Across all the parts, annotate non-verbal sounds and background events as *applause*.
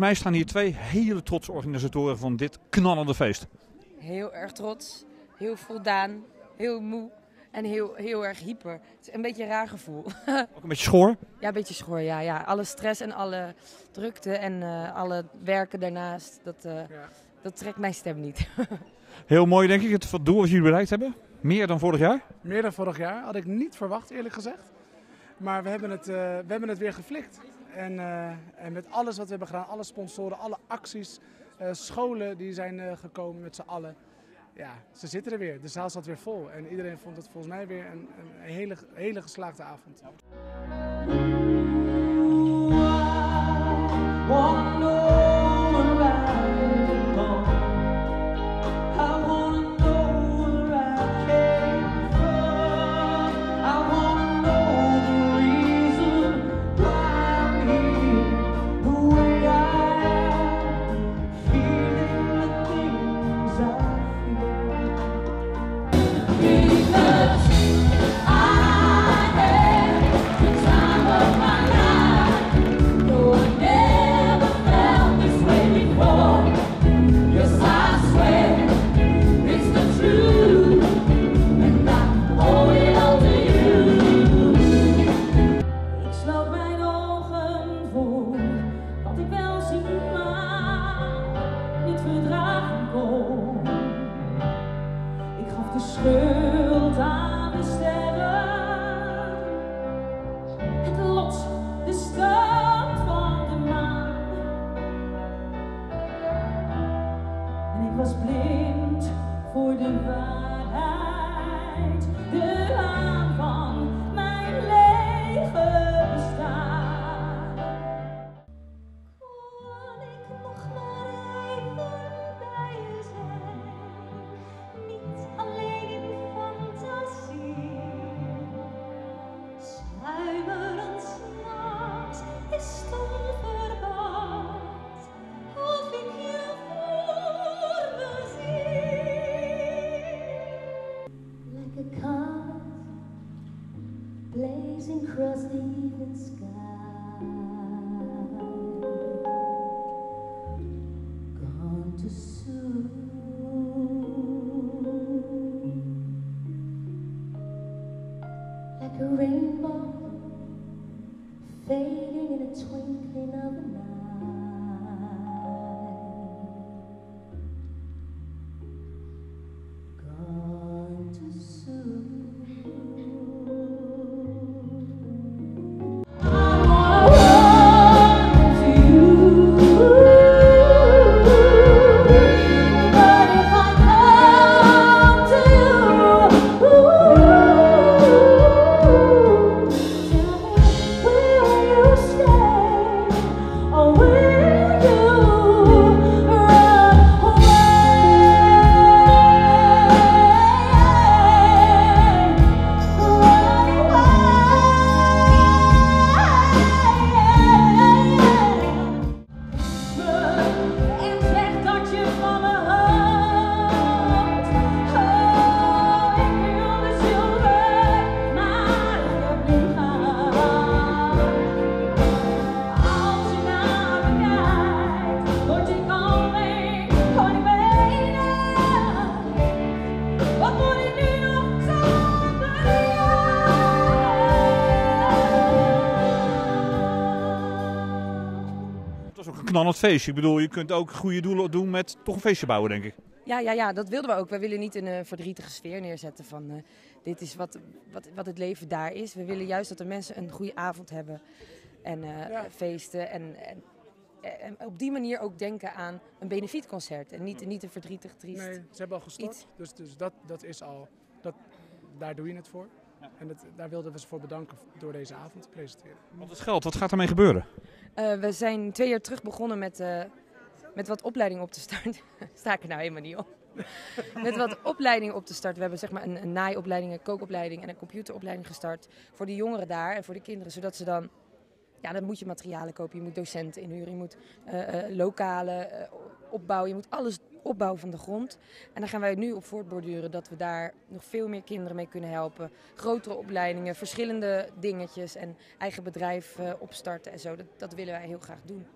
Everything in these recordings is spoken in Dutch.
Volgens mij staan hier twee hele trotse organisatoren van dit knallende feest. Heel erg trots, heel voldaan, heel moe en heel, heel erg hyper. Het is een beetje een raar gevoel. *laughs* Ook een beetje schoor. Ja, een beetje schoor, ja. ja. Alle stress en alle drukte en eh, alle werken daarnaast, dat, eh, dat trekt mijn stem niet. *laughs* Heel mooi denk ik, het doel wat jullie bereikt hebben. Meer dan vorig jaar. Meer dan vorig jaar. Had ik niet verwacht, eerlijk gezegd. Maar we hebben het, eh, we hebben het weer geflikt. En, eh, en met alles wat we hebben gedaan, alle sponsoren, alle acties, eh, scholen die zijn eh, gekomen met z'n allen. Ja, ze zitten er weer. De zaal zat weer vol. En iedereen vond het volgens mij weer een, een hele, hele geslaagde avond. Knallend feestje. Ik bedoel, je kunt ook goede doelen doen met toch een feestje bouwen, denk ik. Ja, ja, ja, dat wilden we ook. We willen niet een eh, verdrietige sfeer neerzetten van eh, dit is wat, wat, wat het leven daar is. We willen juist dat de mensen een goede avond hebben en eh, Ja. feesten. En, en, en op die manier ook denken aan een benefietconcert. En niet, niet een verdrietig, triest. Nee, ze hebben al gestort. Iets. Dus, dus dat, dat is al, dat, daar doe je het voor. En dat, daar wilden we ze voor bedanken door deze avond te presenteren. Want het geld, wat gaat ermee gebeuren? Eh, we zijn twee jaar terug begonnen met, eh, met wat opleiding op te starten. *laughs* Sta ik er nou helemaal niet op. *laughs* met wat opleidingen op te starten. We hebben zeg maar een, een naaiopleiding, een kookopleiding en een computeropleiding gestart. Voor de jongeren daar en voor de kinderen. Zodat ze dan, ja dan moet je materialen kopen. Je moet docenten inhuren. Je moet eh, eh, lokalen opbouwen. Je moet alles opbouw van de grond. En daar gaan wij nu op voortborduren dat we daar nog veel meer kinderen mee kunnen helpen. Grotere opleidingen, verschillende dingetjes en eigen bedrijf eh, opstarten en zo. Dat, dat willen wij heel graag doen.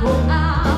Oh, oh.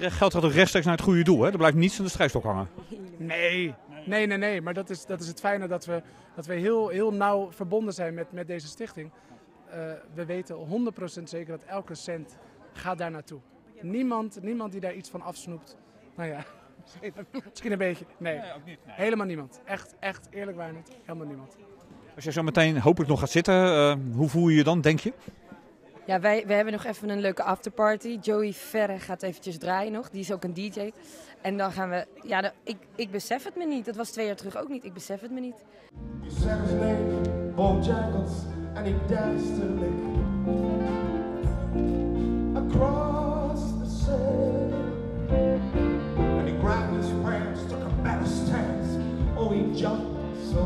Geld gaat ook rechtstreeks naar het goede doel. Hè? Er blijft niets aan de strijkstok hangen. Nee, nee, nee, nee. Maar dat is, dat is het fijne dat we, dat we heel, heel nauw verbonden zijn met, met deze stichting. Eh, we weten 100% zeker dat elke cent gaat daar naartoe. Niemand, niemand die daar iets van afsnoept. Nou ja, *laughs* misschien een beetje. Nee, helemaal niemand. Echt, echt eerlijk waar niet. Helemaal niemand. Als jij zo meteen hopelijk nog gaat zitten, eh, hoe voel je je dan, denk je? Ja, wij, wij hebben nog even een leuke afterparty. Joey Verre gaat eventjes draaien nog. Die is ook een DJ. En dan gaan we... Ja, de- ik, ik besef het me niet. Dat was twee jaar terug ook niet. Ik besef het me niet. Said his name, and he danced to lick across the sand. And he grabbed his pants, took a better stance. Oh, he jumped so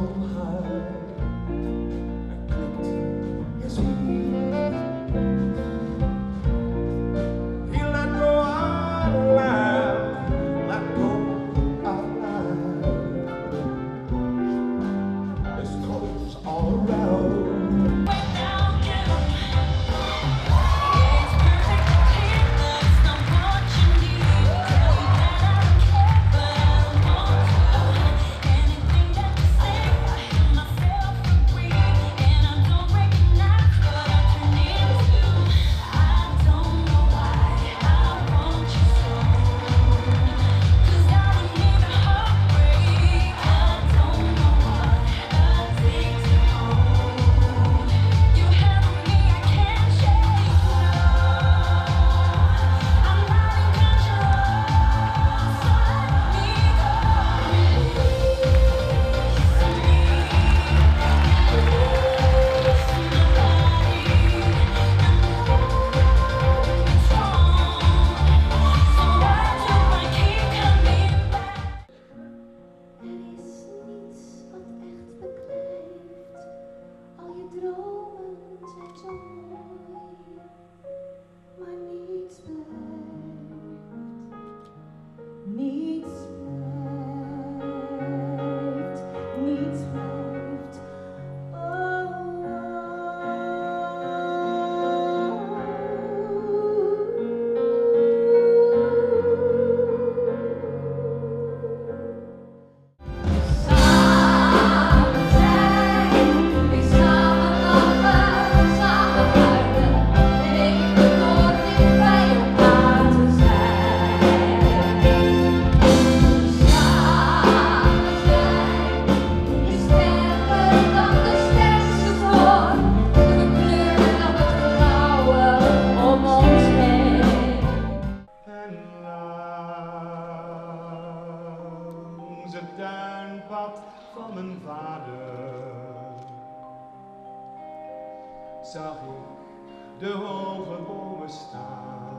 de hoge bomen staan.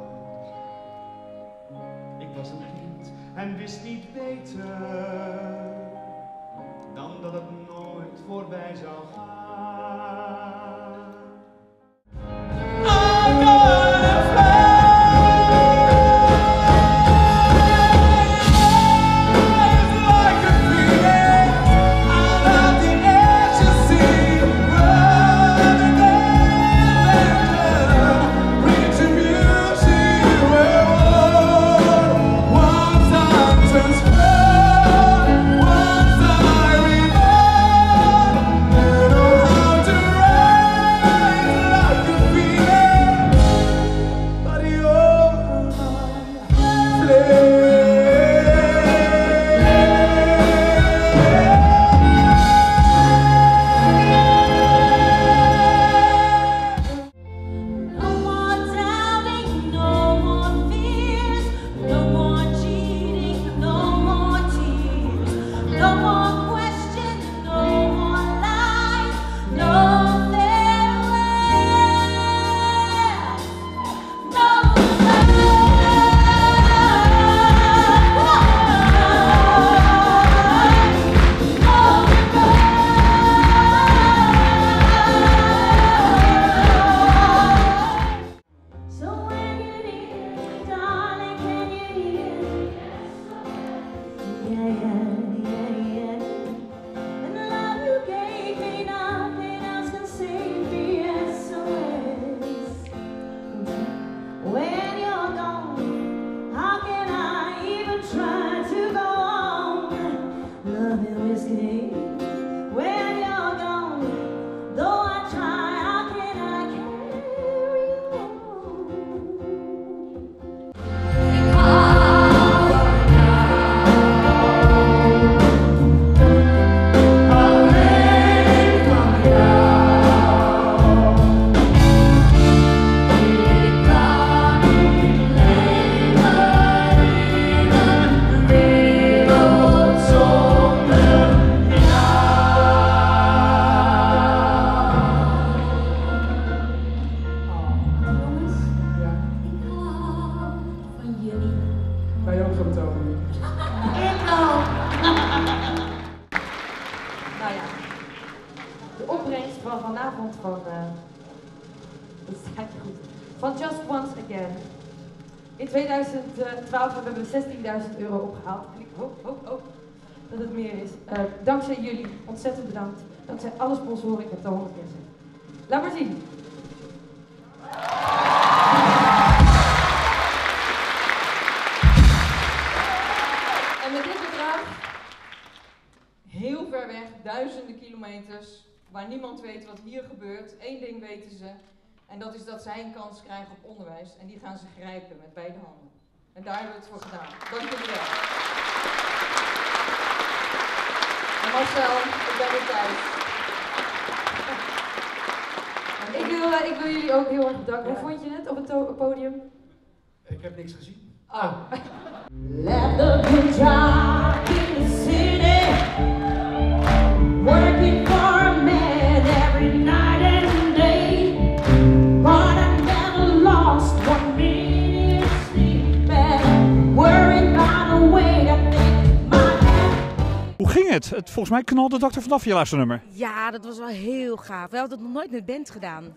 Ik was een kind en wist niet beter dan dat het nooit voorbij zou gaan. yeah, yeah. De opbrengst van vanavond van, eh dat staat goed, van Just Once Again. In 2012 hebben we 16.000 euro opgehaald. En ik hoop, hoop, hoop dat het meer is. Eh, dankzij jullie, ontzettend bedankt. Dankzij alle sponsoren, ik heb het al honderd. Laat maar zien. Kilometers, waar niemand weet wat hier gebeurt, één ding weten ze. En dat is dat zij een kans krijgen op onderwijs. En die gaan ze grijpen met beide handen. En daar hebben we het voor gedaan. Dank jullie wel. En Marcel, ik ben weer thuis. Ik wil, eh, ik wil jullie ook heel erg bedanken. Hoe vond je het op het podium? Ik heb niks gezien. Ah. Left a good het? volgens mij knalde Dr. vanaf je laatste nummer. Ja, dat was wel heel gaaf. We hadden het nog nooit met band gedaan.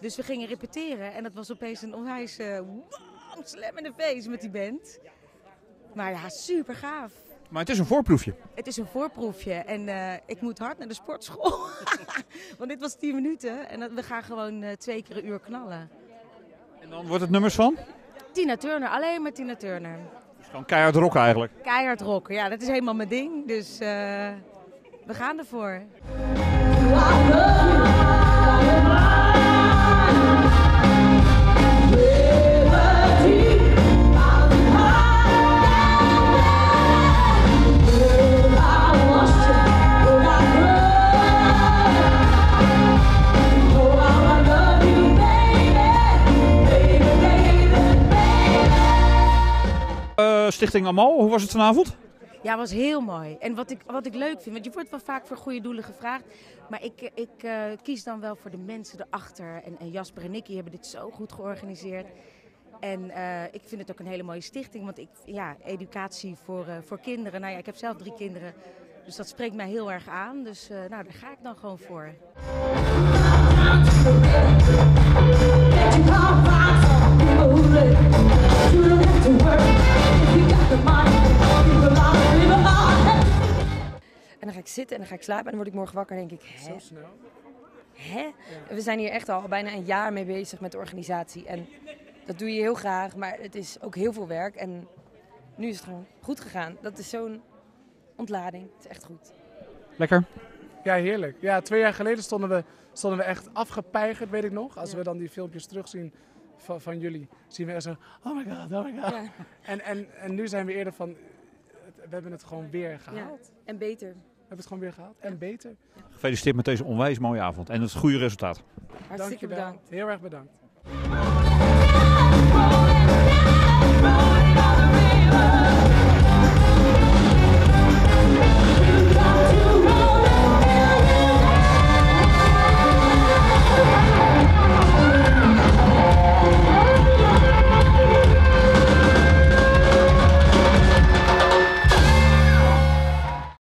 Dus we gingen repeteren en dat was opeens een onwijs uh, wow, slam in de face met die band. Maar ja, super gaaf. Maar het is een voorproefje. Het is een voorproefje en uh, ik moet hard naar de sportschool. *laughs* Want dit was 10 minuten en we gaan gewoon uh, twee keer een uur knallen. En dan wordt het nummers van? Tina Turner, alleen maar Tina Turner. Gewoon keihard rocken eigenlijk. Keihard rocken, ja, dat is helemaal mijn ding. Dus uh, we gaan ervoor. Stichting Amal, hoe was het vanavond? Ja, was heel mooi. En wat ik, wat ik leuk vind, want je wordt wel vaak voor goede doelen gevraagd. Maar ik, ik uh, kies dan wel voor de mensen erachter. En, en Jasper en Nicky hebben dit zo goed georganiseerd. En uh, ik vind het ook een hele mooie stichting. Want ik, ja, educatie voor, uh, voor kinderen. Nou ja, ik heb zelf drie kinderen. Dus dat spreekt mij heel erg aan. Dus nou, daar ga ik dan gewoon voor. Zitten en dan ga ik slapen en dan word ik morgen wakker en denk ik, hè? Zo snel. Hè? Ja. We zijn hier echt al bijna een jaar mee bezig met de organisatie. En dat doe je heel graag, maar het is ook heel veel werk. En nu is het gewoon goed gegaan. Dat is zo'n ontlading. Het is echt goed. Lekker. Ja, heerlijk. Ja, twee jaar geleden stonden we, stonden we echt afgepeigerd, weet ik nog. Als Ja. we dan die filmpjes terugzien van, van jullie, zien we echt zo, oh my god, oh my god. Ja. En, en, en nu zijn we eerder van, we hebben het gewoon weer gehaald. Ja. En beter. We hebben het gewoon weer gehaald. En beter. Gefeliciteerd met deze onwijs mooie avond en het goede resultaat. Hartstikke Dankjewel. bedankt. Heel erg bedankt.